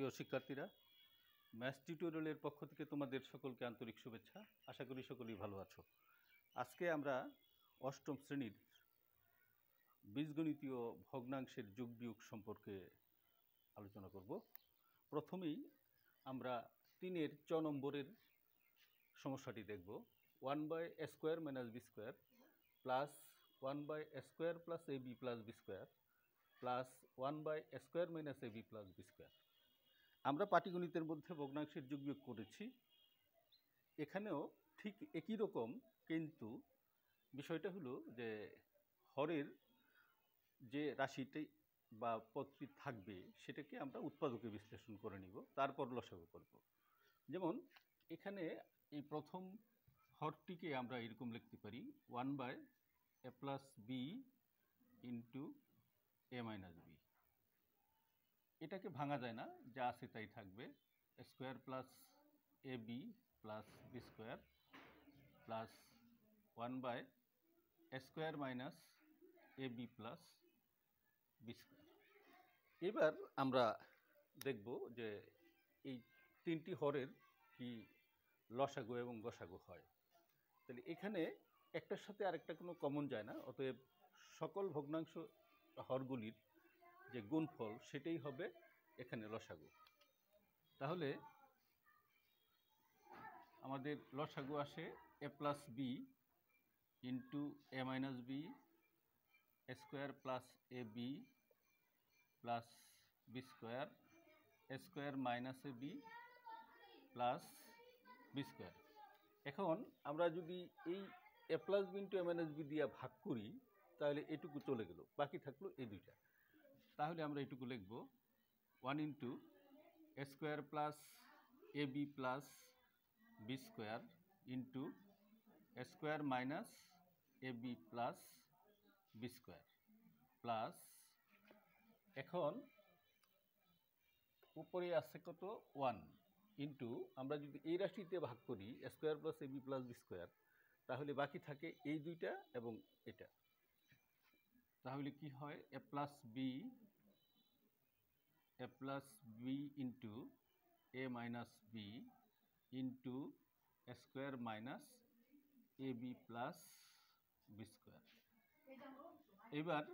প্রিয় শিক্ষার্থীরা ম্যাথ টিউটোরিয়ালের পক্ষ থেকে তোমাদের সকলকে আন্তরিক শুভেচ্ছা। আশা করি সকলেই ভালো আছো। আজকে আমরা অষ্টম শ্রেণির বীজগণিতীয় ভগ্নাংশের যোগ বিয়োগ সম্পর্কে আলোচনা করব। প্রথমেই আমরা তিনের চ নম্বরের সমস্যাটি দেখব। One by square minus B square plus one by square plus A B plus B square plus one by square minus A B plus B square. আমরা পাটিগণিতের মধ্যে ভগ্নাংশের যোগ করেছি। এখানেও ঠিক একই রকম, কিন্তু বিষয়টা হলো যে হরের যে রাশিটি বা পদটি থাকবে, সেটাকে আমরা উৎপাদকে বিশ্লেষণ করে নিব, তারপর লসাগু করব। যেমন, এখানে এই প্রথম হরটিকে আমরা এরকম লিখতে পারি, one by A plus B into A minus B. এটাকে ভাঙা যায় না, যা আছে তাই থাকবে। Square plus A B plus B square plus one by square minus A B plus B square. এবার আমরা দেখব যে এই তিনটি হরের কি লসাগু এবং গসাগু হয়। তাহলে এখানে একটার সাথে আরেকটা কোনো কমন যায় না, অতএব সকল ভগ্নাংশ হরগুলির যে গুণফল সেটাই হবে এখানে লসাগু। তাহলে আমাদের লসাগু আসে A plus B into A minus B square plus A B plus B square square minus A B plus B square. এখন আমরা যদি এই A plus B into A minus B দিয়ে ভাগ করি, তাহলে এটুকু চলে গেল, বাকি থাকল এই দুইটা। তাহলে আমরা এটুকু লিখব। One into square plus A B plus B square into square minus A B plus B square plus এখন উপরে আছে কত? ওয়ান ইন্টু আমরা যদি এই রাশিতে ভাগ করি square plus A B plus B square, তাহলে বাকি থাকে এই দুইটা এবং এটা। তাহলে কি হয়? A plus B A plus B into A minus B into square minus A B plus B square এবার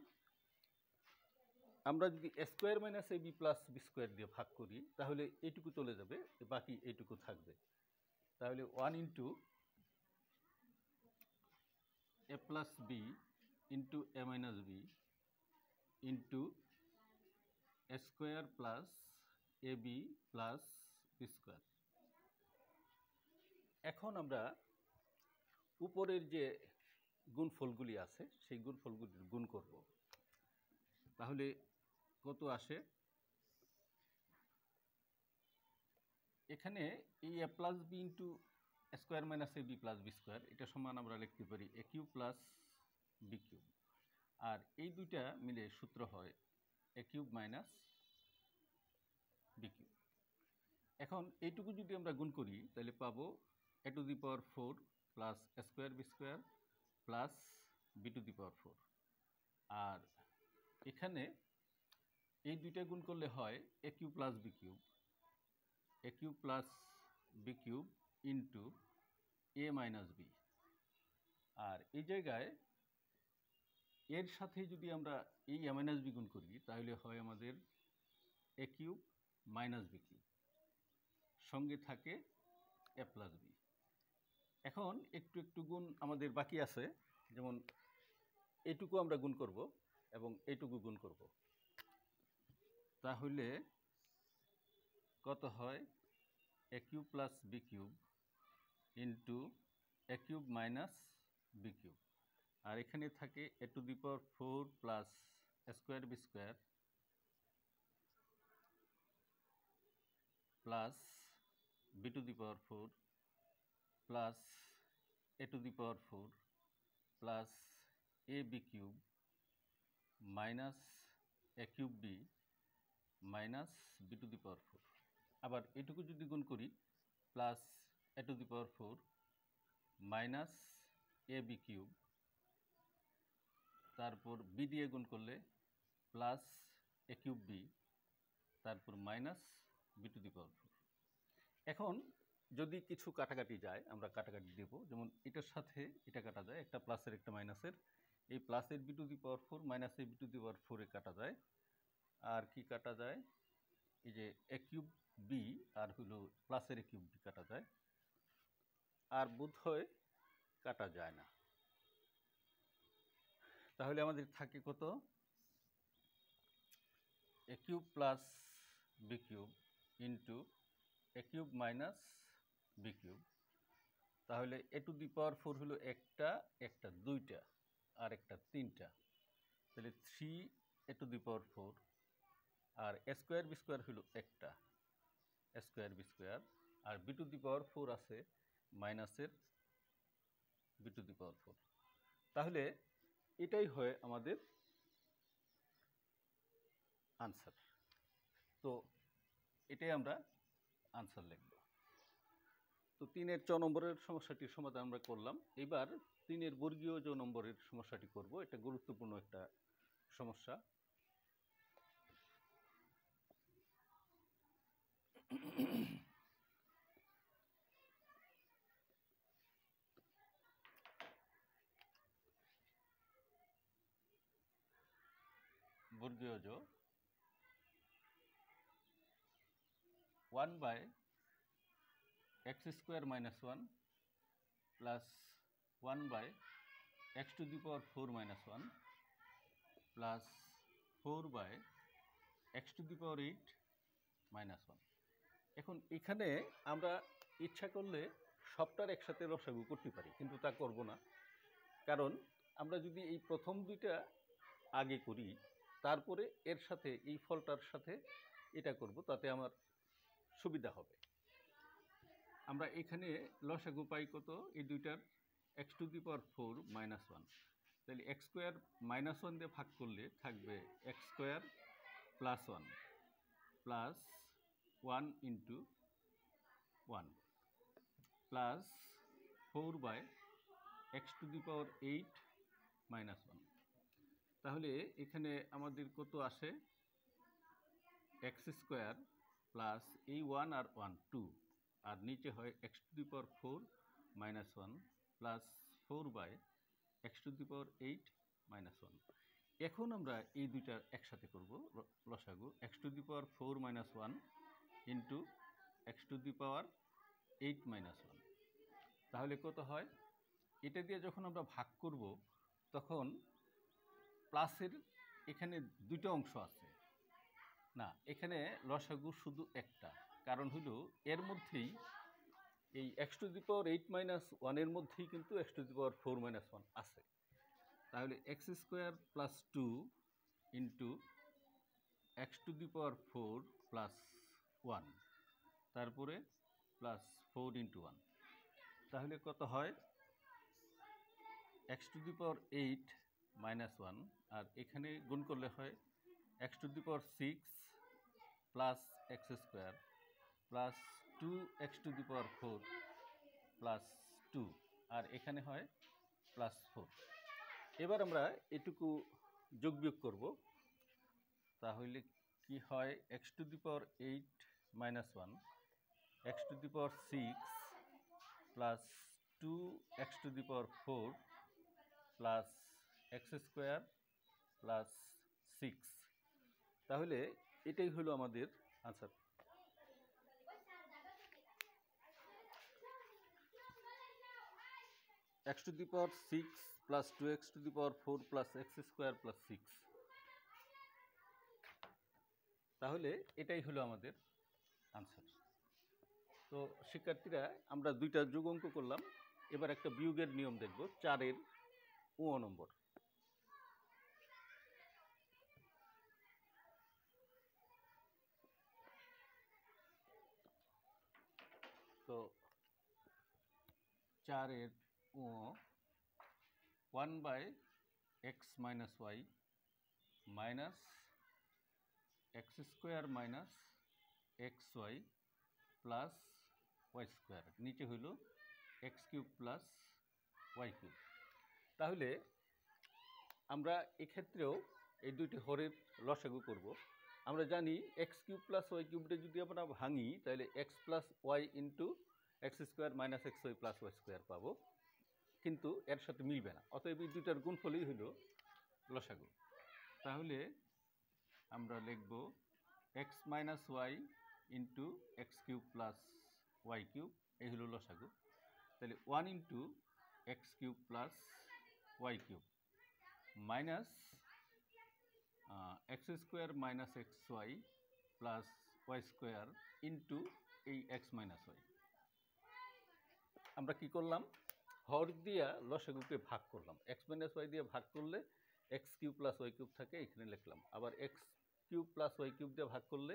আমরা যদি square minus A B plus B square দিয়ে ভাগ করি, তাহলে এইটুকু চলে যাবে, বাকি এইটুকু থাকবে। তাহলে one into A plus B into A minus B into square plus A B plus square. এখন আমরা উপরের যে গুণফলগুলি আছে, সেই গুণফলগুলির গুণ করব। তাহলে কত আসে? এখানে এই A plus B into square minus A B plus B square, এটা সমান আমরা লিখতে পারি A cube plus B cube. আর এই দুইটা মিলে সূত্র হয় A cube minus B cube এখন এইটুকু যদি আমরা গুণ করি, তাহলে পাবো A to the power four plus square B square plus B to the power four আর এখানে এই দুইটা গুণ করলে হয় A cube plus B cube A cube plus B cube into A minus B আর এই জায়গায় এর সাথে যদি আমরা এই এ মাইনাস বি গুণ করি, তাহলে হয় আমাদের A cube minus B cube সঙ্গে থাকে এ প্লাস বি এখন একটু একটু গুণ আমাদের বাকি আছে, যেমন এইটুকু আমরা গুণ করব এবং এইটুকু গুণ করব। তাহলে কত হয়? A cube plus B cube into A cube minus B cube আর এখানে থাকে A to the power four plus square B square plus B to the power four plus A to the power four plus A B cube minus A cube B minus B to the power four আবার এটুকু যদি গুণ করি plus A to the power four minus A B cube তারপর B দিয়ে গুণ করলে plus A cube B তারপর minus B to the power four এখন যদি কিছু কাটাকাটি যায়, আমরা কাটাকাটি দেব। যেমন এটার সাথে এটা কাটা যায়, একটা প্লাসের একটা মাইনাসের এই প্লাসের B to the power four মাইনাসের বি টু দি পাওয়ার ফোরে কাটা যায়। আর কি কাটা যায়? এই যে এ কিউব বি আর হলো প্লাসের এ কিউব বি কাটা যায়। আর বোধ হয় কাটা যায় না। তাহলে আমাদের থাকে কত? A cube plus B cube into A cube minus B cube তাহলে এ টু দি পাওয়ার ফোর হলো একটা একটা দুইটা, আর একটা তিনটা। তাহলে three A to the power four R square B square হলো একটা। Square B square R B to the power four আছে মাইনাসের B to the power four তাহলে এটাই হয় আমাদের আনসার তো এটাই আমরা আনসার লিখব। তো তিনের চ নম্বরের সমস্যাটির সমাধান আমরা করলাম। এবার তিনের বর্গীয় জ নম্বরের সমস্যাটি করব। এটা গুরুত্বপূর্ণ একটা সমস্যা। বর্গীয় জ one by X square minus one plus one by X to the power four minus one plus four by X to the power eight minus one এখন এখানে আমরা ইচ্ছা করলে সবটার একসাথে রসাগু করতে পারি, কিন্তু তা করব না। কারণ আমরা যদি এই প্রথম দুইটা আগে করি তারপরে এর সাথে, এই ফলটার সাথে এটা করব, তাতে আমার সুবিধা হবে। আমরা এখানে লসাগু পাই কত? এই দুইটার X to the power four minus one তাহলে এক্স স্কোয়ার মাইনাস ওয়ান দিয়ে ভাগ করলে থাকবে X square plus one plus one into one plus four by X to the power eight minus one তাহলে এখানে আমাদের কত আসে? এক্স স্কোয়ার প্লাস এই ওয়ান আর ওয়ান টু আর নিচে হয় X to the power four minus one plus four by X to the power eight minus one এখন আমরা এই দুইটা একসাথে করব লসাগু। X to the power four minus one into X to the power eight minus one তাহলে কত হয়? এটা দিয়ে যখন আমরা ভাগ করব, তখন প্লাসের এখানে দুটো অংশ আছে। না, এখানে লসাগু শুধু একটা। কারণ হলো এর মধ্যেই এই X to the power eight minus ওয়ানের মধ্যেই কিন্তু X to the power four minus one আছে। তাহলে X square plus two into X to the power four plus one তারপরে প্লাস ফোর ইন্টু ওয়ান তাহলে কত হয়? X to the power eight minus one আর এখানে গুণ করলে হয় X to the power six plus X square plus two X to the power four plus two আর এখানে হয় প্লাস ফোর এবার আমরা এটুকু যোগ বিয়োগ করব। তাহলে কি হয় x to the power eight minus one x to the power six plus two x to the power four plus x square plus six. তাহলে এটাই হলো আমাদের answer x to the power six plus two x to the power four plus x square plus six. তাহলে এটাই হলো আমাদের answer তো শিক্ষার্থীরা, আমরা দুইটা যোগ অঙ্ক করলাম। এবার একটা বিয়োগের নিয়ম দেখব, চারের ও নম্বর তো চারের ও one by x minus y minus x square minus x y plus y square. নিচে হইল x cube plus y cube. তাহলে আমরা এক্ষেত্রেও এই দুইটি হরের লসাগু করব। আমরা জানি এক্স কিউব প্লাস ওয়াই কিউবটা যদি আমরা ভাঙি, তাহলে x plus y into x square minus x y plus y square পাবো। কিন্তু এর সাথে মিলবে না। অতএব এই দুইটার গুণফলই হলো লসাগু। তাহলে আমরা লিখব x minus y into x cube plus y cube, এই হলো লসাগু। তাহলে one into x cube plus y cube minus x square minus x y plus y square into এই এক্স মাইনাস ওয়াই। আমরা কি করলাম? হর দিয়া লসাগুকে ভাগ করলাম। এক্স মাইনাস ওয়াই দিয়ে ভাগ করলে x cube plus y cube থাকে, এখানে লিখলাম। আবার x cube plus y cube দিয়ে ভাগ করলে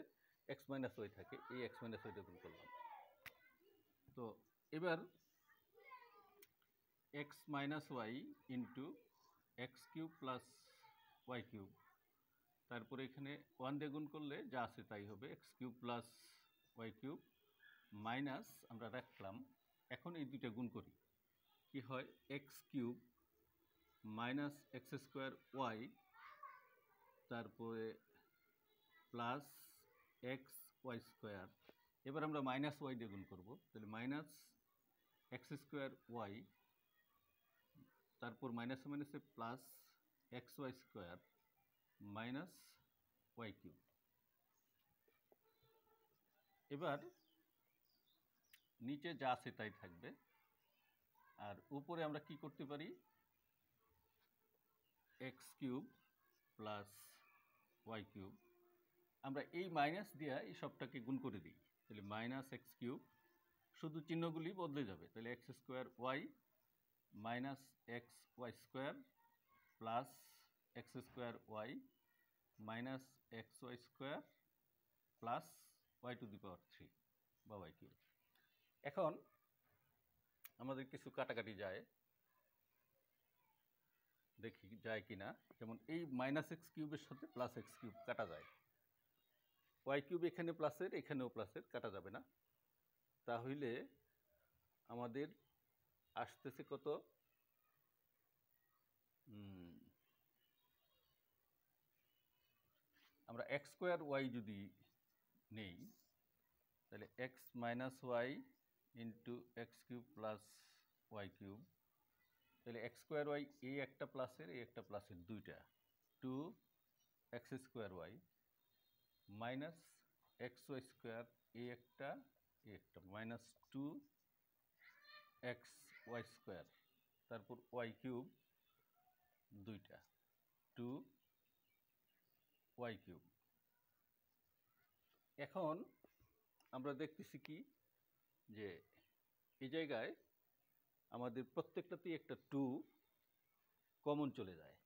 এক্স মাইনাস ওয়াই থাকে, এই এক্স মাইনাস ওয়াই দিয়ে করলাম। তো এবার x minus y into x cube plus y cube তারপরে এখানে ওয়ান দিয়ে গুণ করলে যা আছে তাই হবে x cube plus y cube minus আমরা রাখলাম এখন এই দুইটা গুণ করি। কি হয়? X cube minus x square y তারপরে প্লাস এক্স ওয়াই স্কোয়ার। এবার আমরা মাইনাস ওয়াই দিয়ে গুণ করব। তাহলে মাইনাস এক্স স্কোয়ার ওয়াই তারপর মাইনাসে মাইনাসে plus x y square minus y cube. এবার নিচে যা আছে তাই থাকবে। আর উপরে আমরা কি করতে পারি? X cube plus y cube আমরা এই মাইনাস দিয়া এই সবটাকে গুণ করে দিই। তাহলে মাইনাস এক্স কিউব শুধু চিহ্নগুলি বদলে যাবে। তাহলে x square y minus x y square plus x square y minus x y square plus y to the power three বা ওয়াই কিউব এখন আমাদের কিছু কাটাকাটি যায়। দেখি যায় কি না যেমন এই মাইনাস এক্স কিউবের সাথে প্লাস এক্স কিউব কাটা যায়। ওয়াই কিউব এখানে প্লাসের এখানেও প্লাসের কাটা যাবে না। তাহলে আমাদের আসতেছে কত? আমরা এক্স স্কোয়ার ওয়াই যদি নেই, তাহলে x minus y into x cube plus y cube তাহলে এক্স স্কোয়ার ওয়াই এই একটা প্লাসের এই একটা প্লাসের দুইটা। Two x square y minus x y square এই একটা এই একটা minus two x y square তারপর ওয়াই কিউব দুইটা। টু ওয়াই কিউব এখন আমরা দেখতেছি কি? যে এই জায়গায় আমাদের প্রত্যেকটাতেই একটা টু কমন চলে যায়।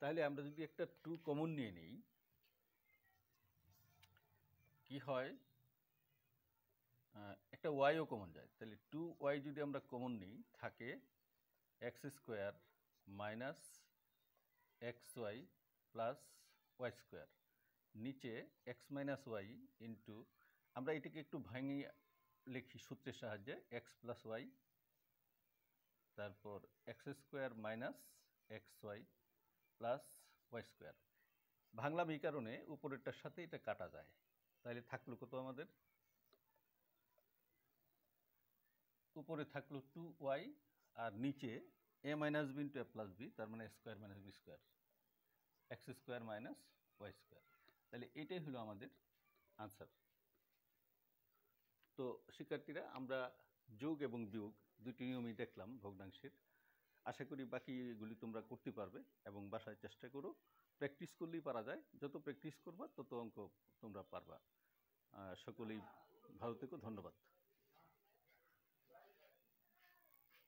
তাহলে আমরা যদি একটা টু কমন নিয়ে নিই, কি হয়? একটা ওয়াইও কমন যায়। তাহলে টু ওয়াই যদি আমরা কমন নিই, থাকে x square minus x y plus y square নিচে এক্স মাইনাস ওয়াই ইন্টু আমরা এটাকে একটু ভাঙে লিখি সূত্রের সাহায্যে এক্স প্লাস ওয়াই তারপর x square minus x y plus y square ভাঙলাম এই কারণে উপরেরটার সাথে এটা কাটা যায়। তাহলে থাকল কত আমাদের? উপরে থাকল টু ওয়াই আর নিচে a minus b into a plus b তার মানে square minus b square x square minus y square তাহলে এটাই হলো আমাদের আনসার তো শিক্ষার্থীরা, আমরা যোগ এবং বিয়োগ দুটি নিয়মই দেখলাম ভগ্নাংশের। আশা করি বাকিগুলি তোমরা করতে পারবে এবং বাসায় চেষ্টা করো। প্র্যাকটিস করলেই পারা যায়। যত প্র্যাকটিস করবা, তত অঙ্ক তোমরা পারবা। সকলেই ভালো থেকো, ধন্যবাদ।